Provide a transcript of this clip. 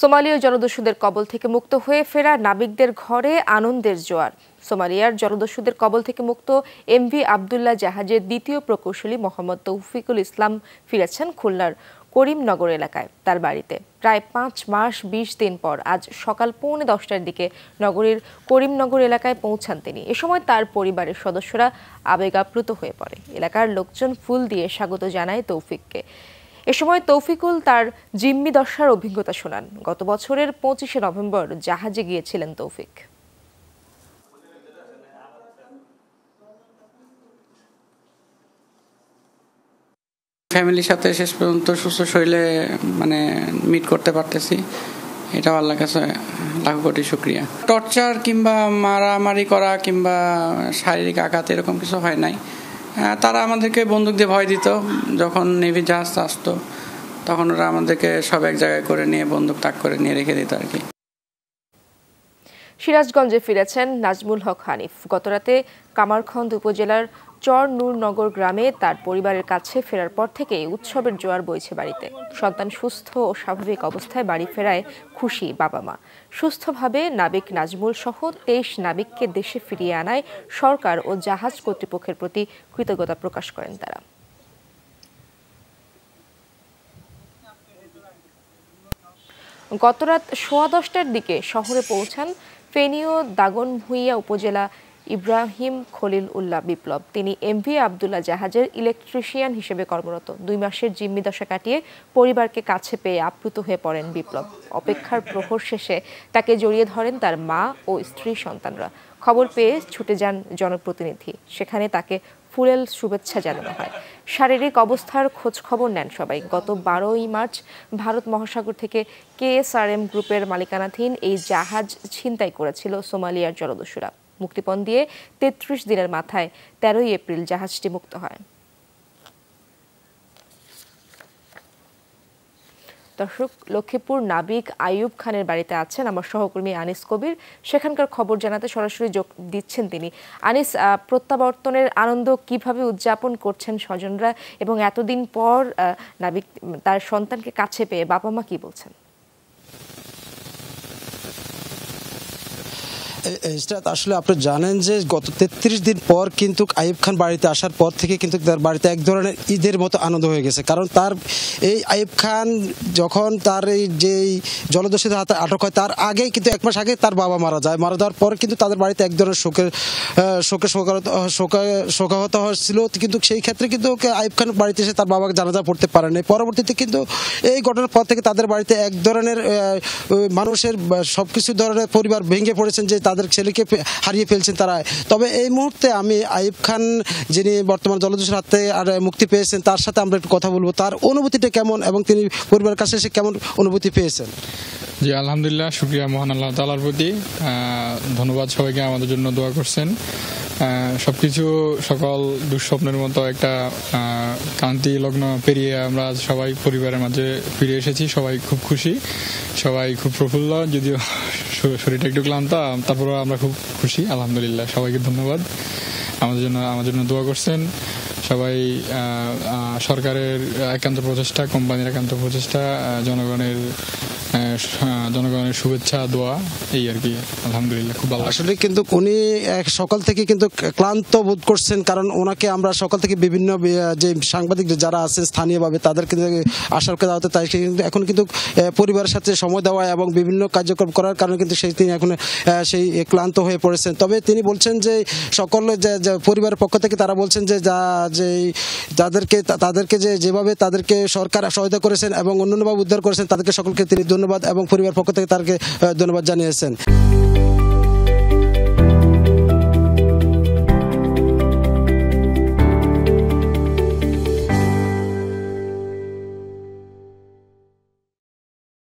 সোমালীয় জলদস্যুদের কবল থেকে মুক্ত হয়ে ফেরা নাবিকদের ঘরে আনন্দের জোয়ার। সোমালিয়ার জলদস্যুদের কবল থেকে মুক্ত এমভি আবদুল্লাহ জাহাজের দ্বিতীয় প্রকৌশলী মোহাম্মদ তৌফিকুল ইসলাম ফিরেছেন খুলনার করিমনগর এলাকায় তার বাড়িতে। প্রায় পাঁচ মাস বিশ দিন পর আজ সকাল পৌনে দশটার দিকে নগরীর করিমনগর এলাকায় পৌঁছান তিনি। এ সময় তার পরিবারের সদস্যরা আবেগাপ্লুত হয়ে পড়ে। এলাকার লোকজন ফুল দিয়ে স্বাগত জানায় তৌফিককে। এ সময় তৌফিকুল তার জিম্মি দশার অভিজ্ঞতা শোনান। গত বছরের পঁচিশে নভেম্বর জাহাজে গিয়েছিলেন তৌফিক। ফ্যামিলির সাথে শেষ পর্যন্ত সুস্থ শরীরে মানে মিট করতে পারতেছি। এটাও আল্লাহর কাছে লাখ কোটি শুক্রিয়া। টর্চার কিংবা মারামারি করা কিংবা শারীরিক আঘাত এরকম কিছু হয় নাই। তারা আমাদেরকে বন্দুক দিয়ে ভয় দিত। যখন নেভি জাহাজ আসতো, তখন ওরা আমাদেরকে সব এক জায়গায় করে নিয়ে বন্দুক তাক করে নিয়ে রেখে দিত আর কি। সিরাজগঞ্জে ফিরেছেন নাজমুল হক হানিফ। গতরাতে কামারখন্দ উপজেলার চর নূরনগর গ্রামে তার পরিবারের কাছে ফেরার পর থেকেই উৎসবের জোয়ার বইছে বাড়িতে। সন্তান সুস্থ ও স্বাভাবিক অবস্থায় বাড়ি ফেরায় খুশি বাবা মা। সুস্থভাবে নাবিক নাজমুল সহ তেইশ নাবিককে দেশে ফিরিয়ে আনায় সরকার ও জাহাজ কর্তৃপক্ষের প্রতি কৃতজ্ঞতা প্রকাশ করেন তারা। গতরাত সোয়া দশটার দিকে শহরে পৌঁছান ফেনীয় দাগনভূঞা উপজেলা ইব্রাহিম খলিল উল্লাহ বিপ্লব। তিনি এমভি আবদুল্লাহ জাহাজের ইলেকট্রিশিয়ান হিসেবে কর্মরত। দুই মাসের জিম্মি দশা কাটিয়ে পরিবারকে কাছে পেয়ে আপ্লুত হয়ে পড়েন বিপ্লব। অপেক্ষার প্রহর শেষে তাকে জড়িয়ে ধরেন তার মা ও স্ত্রী সন্তানরা। খবর পেয়ে ছুটে যান জনপ্রতিনিধি। সেখানে তাকে ফুলেল শুভেচ্ছা জানানো হয়। শারীরিক অবস্থার খোঁজ খবর নেন সবাই। গত বারোই মার্চ ভারত মহাসাগর থেকে কেএসআরএম গ্রুপের মালিকানাধীন এই জাহাজ ছিনতাই করেছিল সোমালিয়ার জলদস্যুরা। মুক্তিপণ দিয়ে তেত্রিশ দিনের মাথায় তেরোই এপ্রিল জাহাজটি মুক্ত হয়। দর্শক, লক্ষ্মীপুর নাবিক আইয়ুব খানের বাড়িতে আছেন আমার সহকর্মী আনিস কবির। সেখানকার খবর জানাতে সরাসরি যোগ দিচ্ছেন তিনি। আনিস প্রত্যাবর্তনের আনন্দ কীভাবে উদযাপন করছেন স্বজনরা এবং এতদিন পর নাবিক, তার সন্তানকে কাছে পেয়ে বাবা মা কি বলছেন? আসলে আপনি জানেন যে গত তেত্রিশ দিন পর কিন্তু আইব খান বাড়িতে আসার পর থেকে কিন্তু তার বাড়িতে এক ধরনের ঈদের মতো আনন্দ হয়ে গেছে। কারণ তার এই আইব খান যখন তার এই যে জলদস্যুদের হাতে আটক হয়, তার আগে কিন্তু এক মাস আগে তার বাবা মারা যায়। মারা যাওয়ার পর কিন্তু তাদের বাড়িতে এক ধরনের শোকের শোকে শোকাহত হচ্ছিল কিন্তু সেই ক্ষেত্রে কিন্তু আইব খান বাড়িতে এসে তার বাবাকে জানাজা পড়তে পারেনি পরবর্তীতে কিন্তু এই ঘটনার পর থেকে তাদের বাড়িতে এক ধরনের মানুষের সবকিছু ধরনের পরিবার ভেঙে পড়েছেন যে তাদের ছেলেকে হারিয়ে ফেলছেন তারা। তবে এই মুহূর্তে আমি আইব খান, যিনি বর্তমান জলদস্যুর হাতে আর মুক্তি পেয়েছেন, তার সাথে আমরা একটু কথা বলব। তার অনুভূতিটা কেমন এবং তিনি পরিবারের কাছে এসে কেমন অনুভূতি পেয়েছেন? জি, আলহামদুলিল্লাহ, শুক্রিয়া মহান আল্লাহ তালার প্রতি। ধন্যবাদ সবাইকে আমাদের জন্য দোয়া করছেন। সবকিছু সকল দুঃস্বপ্নের মতো একটা কান্তি লগ্ন পেরিয়ে আমরা সবাই পরিবারের মাঝে ফিরে এসেছি। সবাই খুব খুশি, সবাই খুব প্রফুল্ল, যদিও শরীরটা একটু ক্লান্ত তারপরে আমরা খুব খুশি, আলহামদুলিল্লাহ, সবাইকে ধন্যবাদ। আমাদের জন্য আমাদের জন্য দোয়া করছেন। সবাই সরকারের একান্ত প্রচেষ্টা, কোম্পানির একান্ত প্রচেষ্টা জনগণের জনগণের শুভেচ্ছা, দোয়া, এই আর কি, আলহামদুলিল্লাহ, খুব ভালো আসলে কিন্তু উনি এক সকাল থেকে কিন্তু ক্লান্ত বোধ করছেন, কারণ ওনাকে আমরা সকাল থেকে বিভিন্ন যে সাংবাদিক যারা আছেন স্থানীয়ভাবে, তাদেরকে আসার দাওয়াতে তাই কিন্তু এখন কিন্তু পরিবারের সাথে সময় দেওয়া এবং বিভিন্ন কার্যক্রম করার কারণে কিন্তু সেই তিনি এখন সেই ক্লান্ত হয়ে পড়েছেন। তবে তিনি বলছেন যে সকল যে পরিবারের পক্ষ থেকে তারা বলছেন যে যা যে যাদেরকে তাদেরকে যে, যেভাবে তাদেরকে সরকার সহায়তা করেছেন এবং অন্যান্যভাবে উদ্ধার করেছেন, তাদেরকে সকলকে তিনি ধন্যবাদ এবং পরিবার পক্ষ থেকে তাদেরকে ধন্যবাদ জানিয়েছেন।